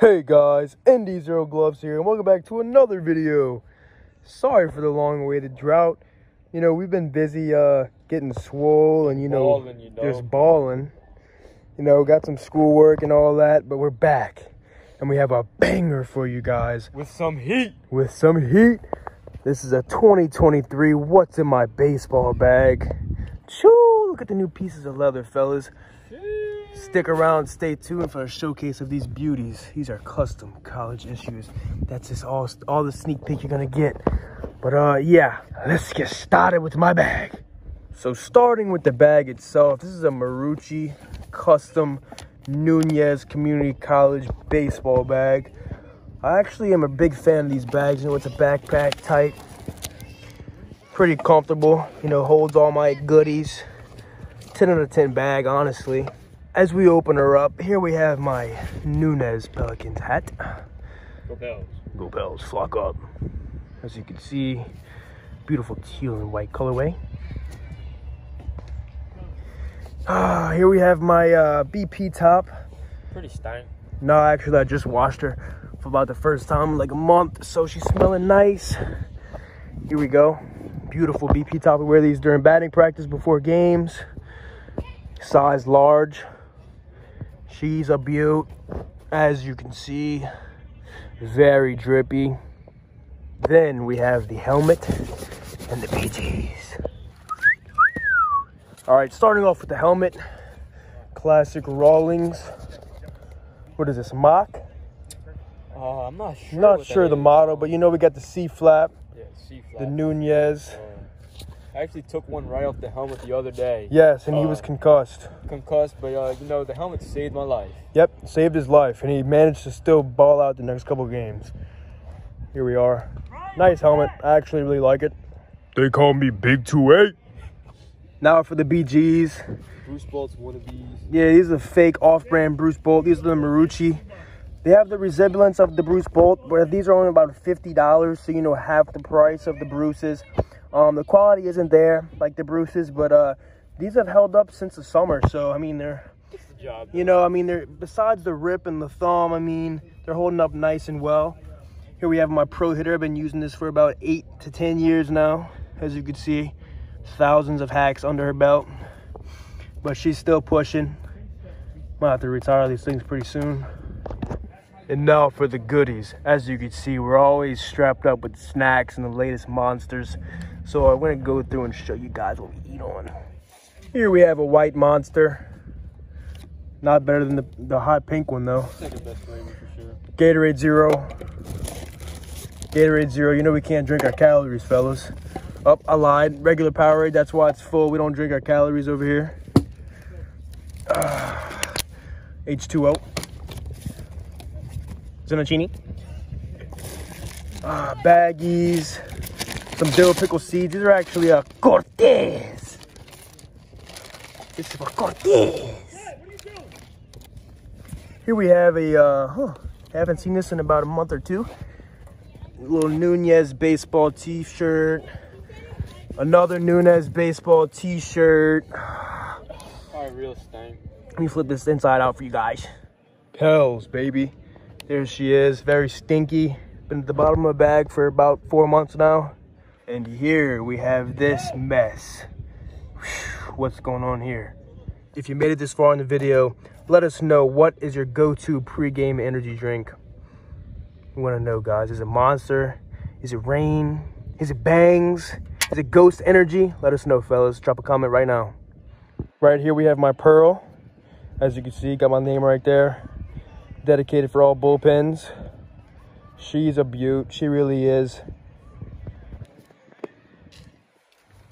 Hey guys, ND Zero Gloves here, and welcome back to another video. Sorry for the long-awaited drought. You know, we've been busy uh, getting swole and, you know, Balling, you know. just balling. You know, got some schoolwork and all that, but we're back. And we have a banger for you guys with some heat. with some heat. This is a 2023 What's in My Baseball Bag. Choo! Look at the new pieces of leather, fellas. Stick around, stay tuned for a showcase of these beauties. These are custom college issues. That's just all, all the sneak peek you're gonna get. But uh, yeah, let's get started with my bag. So starting with the bag itself, this is a Marucci custom Nunez Community College baseball bag. I actually am a big fan of these bags. You know, it's a backpack type. Pretty comfortable, you know, holds all my goodies. 10 out of 10 bag, honestly. As we open her up, here we have my Nunez Pelicans hat. Go Bells. Go Bells, flock up. As you can see, beautiful teal and white colorway. Ah, here we have my uh, BP top. Pretty stank. No, actually, I just washed her for about the first time in like a month, so she's smelling nice. Here we go. Beautiful BP top. We wear these during batting practice before games. Size large. She's a beaut, as you can see. Very drippy. Then we have the helmet and the BGs. All right, starting off with the helmet. Classic Rawlings. What is this, mock? Uh, I'm not sure. Not sure the is. model, but you know we got the C flap, Yeah, C the. Nunez. Uh, I actually took one right off the helmet the other day. Yes, and he was Uh, concussed. Concussed, but uh, you know the helmet saved my life. Yep, saved his life, and he managed to still ball out the next couple games. Here we are. Nice helmet. I actually really like it. They call me Big Two Eight. Now for the BGs. Bruce Bolt's one of these. Yeah, these are fake off-brand Bruce Bolt. These are the Marucci. They have the resemblance of the Bruce Bolt, but these are only about fifty dollars, so you know half the price of the Bruces. Um, the quality isn't there like the Bruces, but uh, these have held up since the summer. So I mean, they're job. you know, I mean, they're besides the rip and the thumb, I mean, they're holding up nice and well. Here we have my pro hitter. I've been using this for about eight to ten years now, as you can see, thousands of hacks under her belt, but she's still pushing. Might have to retire these things pretty soon. And now for the goodies. As you can see, we're always strapped up with snacks and the latest monsters. So I'm gonna go through and show you guys what we eat on. Here we have a white monster. Not better than the, the hot pink one though. Second best for sure. Gatorade Zero. Gatorade Zero. You know we can't drink our calories, fellas. Up, I lied. Regular Powerade. That's why it's full. We don't drink our calories over here. Ah, H2O. Zenocchini. Ah, baggies. Some dill pickle seeds. These are actually a Cortez. This is for Cortez. Here we have a, uh, huh, haven't seen this in about a month or two. little Nunez baseball t-shirt. Another Nunez baseball t-shirt. Alright, real stank. Let me flip this inside out for you guys. Pels, baby. There she is, very stinky. Been at the bottom of my bag for about four months now. And here we have this mess. What's going on here? If you made it this far in the video, let us know what is your go-to pre-game energy drink. We want to know, guys. Is it Monster? Is it Reign? Is it Bangs? Is it Ghost Energy? Let us know, fellas. Drop a comment right now. Right here we have my Pearl. As you can see, got my name right there. Dedicated for all bullpens. She's a beaut. She really is.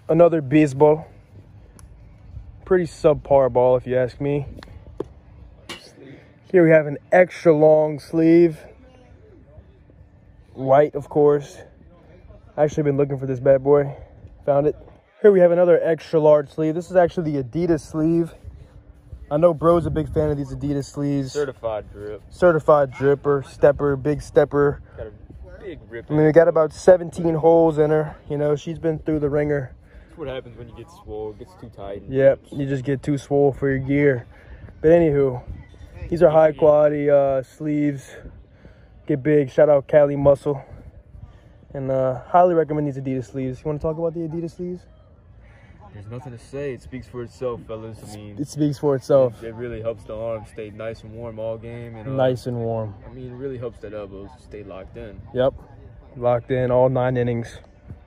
Another baseball. Pretty subpar ball, if you ask me. Here we have an extra long sleeve. White, of course. Actually been looking for this bad boy. Found it. Here we have another extra large sleeve. This is actually the Adidas sleeve. I know bro's a big fan of these Adidas sleeves. Certified drip. Certified dripper, stepper, big stepper. Got a big rip. I mean, we got about 17 holes in her. You know, she's been through the ringer. That's what happens when you get swole. It gets too tight. Yep, you just get too swole for your gear. But anywho, These are high quality uh, sleeves. Get big. Shout out Cali Muscle. And uh, highly recommend these Adidas sleeves. You want to talk about the Adidas sleeves? There's nothing to say. It speaks for itself, fellas. I mean, It speaks for itself. it really helps the arm stay nice and warm all game. And, uh, Nice and warm. I mean, it really helps that elbows stay locked in. Yep. Locked in all nine innings.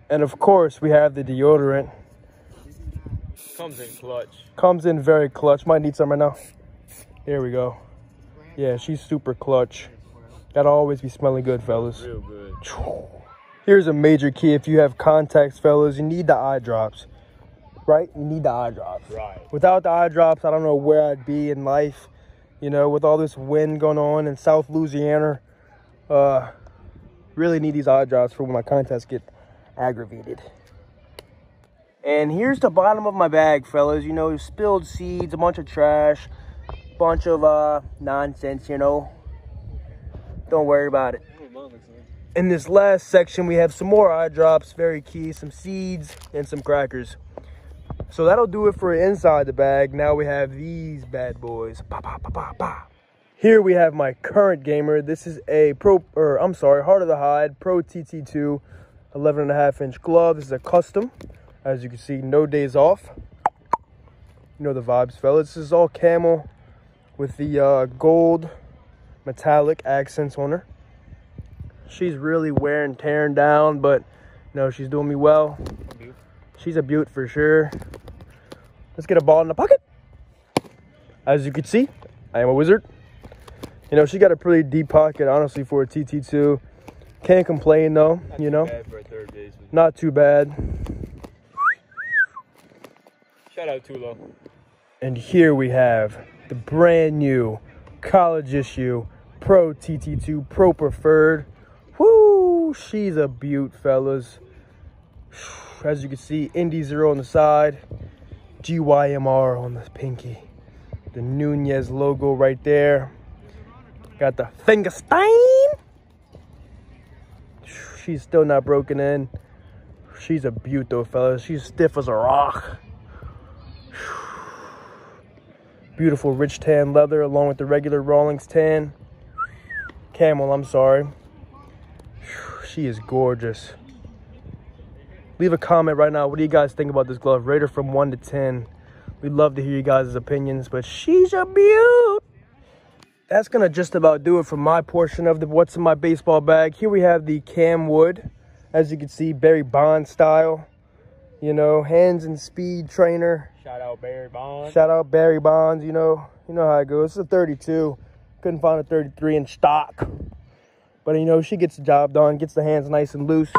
And of course, we have the deodorant. Comes in clutch. Comes in very clutch. Might need some right now. Here we go. Yeah, she's super clutch. Gotta always be smelling good, fellas. Real good. Here's a major key if you have contacts, fellas. You need the eye drops. Right? You need the eye drops. Right. Without the eye drops, I don't know where I'd be in life. You know, with all this wind going on in South Louisiana. Uh, really need these eye drops for when my contacts get aggravated. And here's the bottom of my bag, fellas. You know, spilled seeds, a bunch of trash, bunch of uh nonsense, you know. Don't worry about it. In this last section, we have some more eye drops, very key, some seeds, and some crackers. So that'll do it for inside the bag. Now we have these bad boys. Pa, pa, pa. Here we have my current gamer. This is a Pro, or I'm sorry, Heart of the Hide Pro TT2 11 and a half inch glove. This is a custom. As you can see, no days off. You know the vibes, fellas. This is all camel with the uh, gold metallic accents on her. She's really wearing, tearing down, but no, she's doing me well. She's a beaut for sure. Let's get a ball in the pocket. As you can see, I am a wizard. You know, she got a pretty deep pocket, honestly, for a TT2. Can't complain though, Not you know. Bad for a third. Not too bad. Shout out Tulo. And here we have the brand new college issue Pro TT2 Pro Preferred. Woo! She's a beaut, fellas. As you can see, ND Zero on the side, GYMR on the pinky. The Nunez logo right there. Got the finger stain. She's still not broken in. She's a beaut though, fellas. She's stiff as a rock. Beautiful rich tan leather along with the regular Rawlings tan. Camel, I'm sorry. She is gorgeous. Leave a comment right now. What do you guys think about this glove? Rate her from 1 to 10. We'd love to hear you guys' opinions, but she's a beaut. That's going to just about do it for my portion of the what's in my baseball bag. Here we have the Cam Wood. As you can see, Barry Bond style. You know, hands and speed trainer. Shout out Barry Bonds. Shout out Barry Bonds, you know, you know how it goes. It's a 32. Couldn't find a 33 in stock. But you know, she gets the job done, gets the hands nice and loose.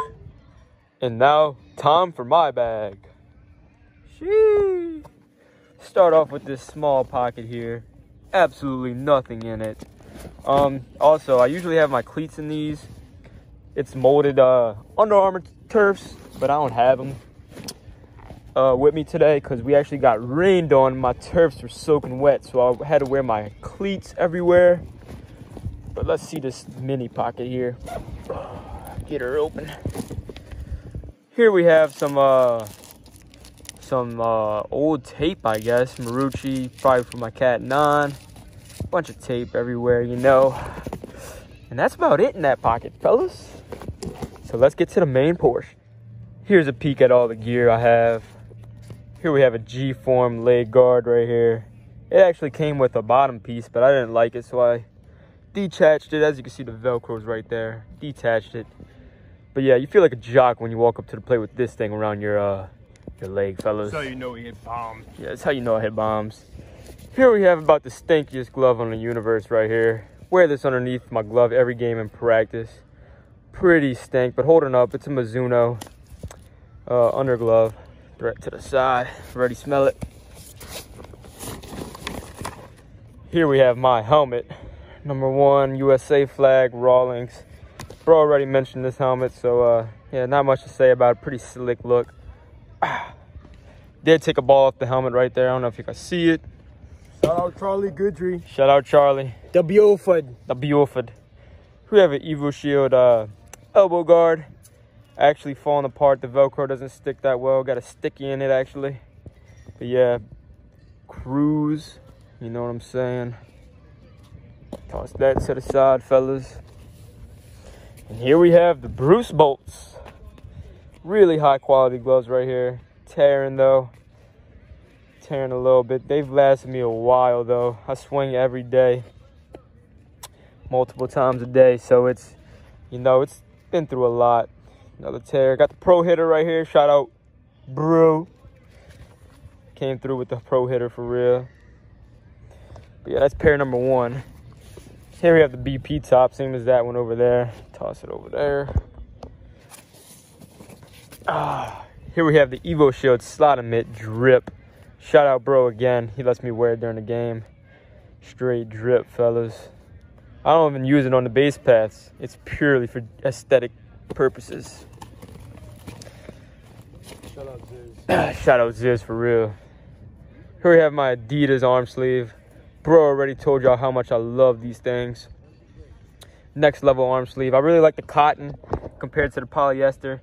And now, time for my bag. Shee. Start off with this small pocket here. Absolutely nothing in it. Um, also, I usually have my cleats in these. It's molded uh, Under Armour turfs, but I don't have them uh, with me today because we actually got rained on. My turfs were soaking wet, so I had to wear my cleats everywhere. But let's see this mini pocket here. Get her open. Here we have some uh some uh old tape, I guess. Marucci, probably for my cat Nine. Bunch of tape everywhere, you know. And that's about it in that pocket, fellas. So let's get to the main portion. Here's a peek at all the gear I have. Here we have a G-form leg guard right here. It actually came with a bottom piece, but I didn't like it, so I detached it. As you can see, the Velcro's right there. Detached it. But yeah, you feel like a jock when you walk up to the plate with this thing around your uh your leg, fellas. That's how you know he hit bombs. Yeah, that's how you know I hit bombs. Here we have about the stinkiest glove on the universe right here. Wear this underneath my glove every game in practice. Pretty stink, but holding up, it's a Mizuno uh, under glove. Threat to the side. Already smell it. Here we have my helmet. Number one, USA flag, Rawlings. Bro already mentioned this helmet, so uh, yeah, not much to say about it. Pretty slick look. Did take a ball off the helmet right there. I don't know if you can see it. Shout out Charlie Goodry. Shout out Charlie. The Beaufort. The Buford. We have an EvoShield uh, elbow guard. Actually falling apart. The Velcro doesn't stick that well. Got a sticky in it actually. But yeah, cruise. You know what I'm saying? Toss that to the side, fellas. And here we have the Bruce Bolts. Really high quality gloves right here. Tearing though. Tearing a little bit. They've lasted me a while though. I swing every day. Multiple times a day. So it's, you know, it's been through a lot. Another tear. Got the pro hitter right here. Shout out, bro. Came through with the pro hitter for real. But yeah, that's pair number one. Here we have the BP top, same as that one over there. Toss it over there. Ah, here we have the EvoShield slot emit drip. Shout out, bro, again. He lets me wear it during the game. Straight drip, fellas. I don't even use it on the base paths. It's purely for aesthetic purposes. Shout out Ziz for real. Here we have my Adidas arm sleeve. Bro already told y'all how much I love these things. Next level arm sleeve. I really like the cotton compared to the polyester.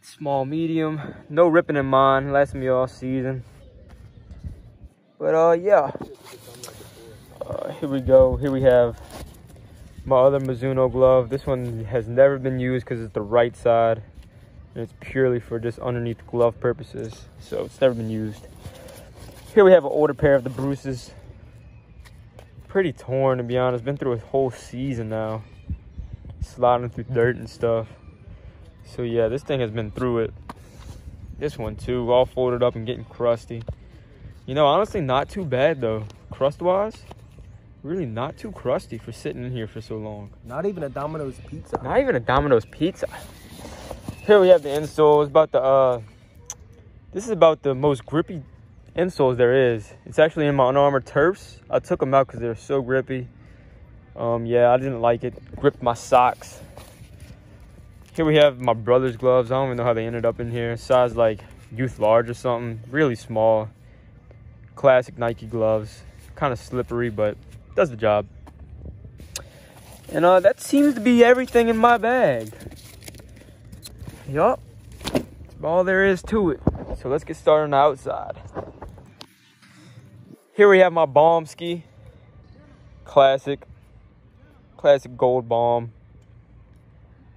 Small, medium. No ripping in mine. Lasted me all season. But uh, yeah. Uh, here we go. Here we have my other Mizuno glove. This one has never been used because it's the right side. And it's purely for just underneath glove purposes. So it's never been used. Here we have an older pair of the Bruces. Pretty torn to be honest. Been through a whole season now. Sliding through dirt and stuff. So yeah, this thing has been through it. This one too, all folded up and getting crusty. You know, honestly, not too bad though. Crust wise, really not too crusty for sitting in here for so long. Not even a Domino's pizza. Not even a Domino's pizza. Here we have the insole. It's about the uh this is about the most grippy insoles there is. It's actually in my Armour turfs. I took them out because they're so grippy. Um yeah, I didn't like it. Gripped my socks. Here we have my brother's gloves. I don't even know how they ended up in here. Size like youth large or something. Really small. Classic Nike gloves. Kind of slippery, but does the job. And uh, that seems to be everything in my bag. Yup. That's all there is to it. So let's get started on the outside. Here we have my bomb ski. Classic. Classic gold Baum.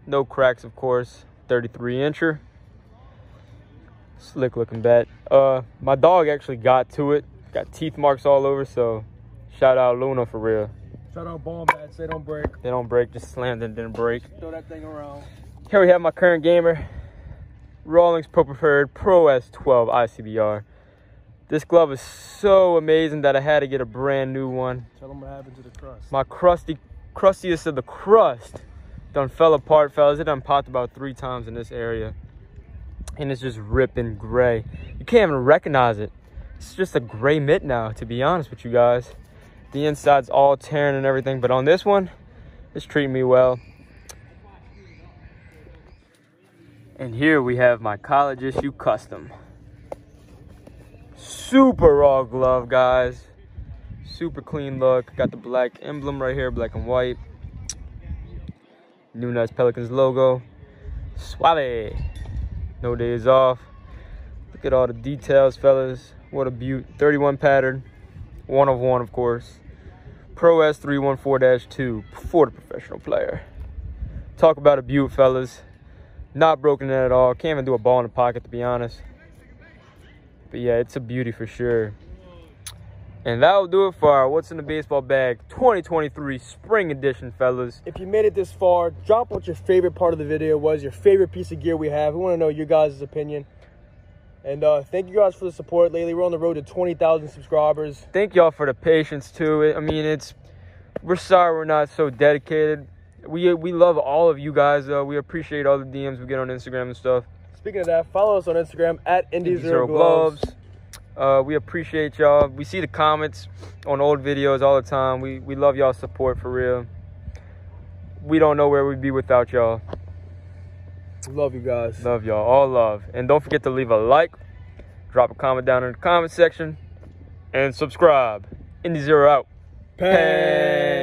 No cracks, of course. 33 incher. Slick looking bat. Uh, my dog actually got to it. Got teeth marks all over, so shout out Luna for real. Shout out Baum bats. They don't break. They don't break, just slammed and didn't break. Throw that thing around. Here we have my current gamer, Rawlings Pro Preferred Pro S12 ICBR. This glove is so amazing that I had to get a brand new one. Tell them what happened to the crust. My crusty, crustiest of the crust done fell apart, fellas. It done popped about three times in this area. And it's just ripping gray. You can't even recognize it. It's just a gray mitt now, to be honest with you guys. The inside's all tearing and everything, but on this one, it's treating me well. And here we have my college issue custom. Super raw glove, guys. Super clean look. Got the black emblem right here, black and white. Nunez Pelicans logo. Suave. No days off. Look at all the details, fellas. What a beaut. 31 pattern. One of one, of course. Pro S314-2 for the professional player. Talk about a beaut, fellas. Not broken in at all. Can't even do a ball in the pocket, to be honest. But yeah, it's a beauty for sure. And that'll do it for our What's in the Baseball Bag 2023 Spring Edition, fellas. If you made it this far, drop what your favorite part of the video was, your favorite piece of gear we have. We want to know your guys' opinion. And uh, thank you guys for the support lately. We're on the road to 20,000 subscribers. Thank y'all for the patience too. I mean, it's we're sorry we're not so dedicated. We we love all of you guys. We appreciate all the DMs we get on Instagram and stuff. Speaking of that, follow us on Instagram at ND Zero Gloves. Uh, we appreciate y'all. We see the comments on old videos all the time. We we love y'all support for real. We don't know where we'd be without y'all. Love you guys. Love y'all. All love. And don't forget to leave a like, drop a comment down in the comment section, and subscribe. ND Zero out. Pan.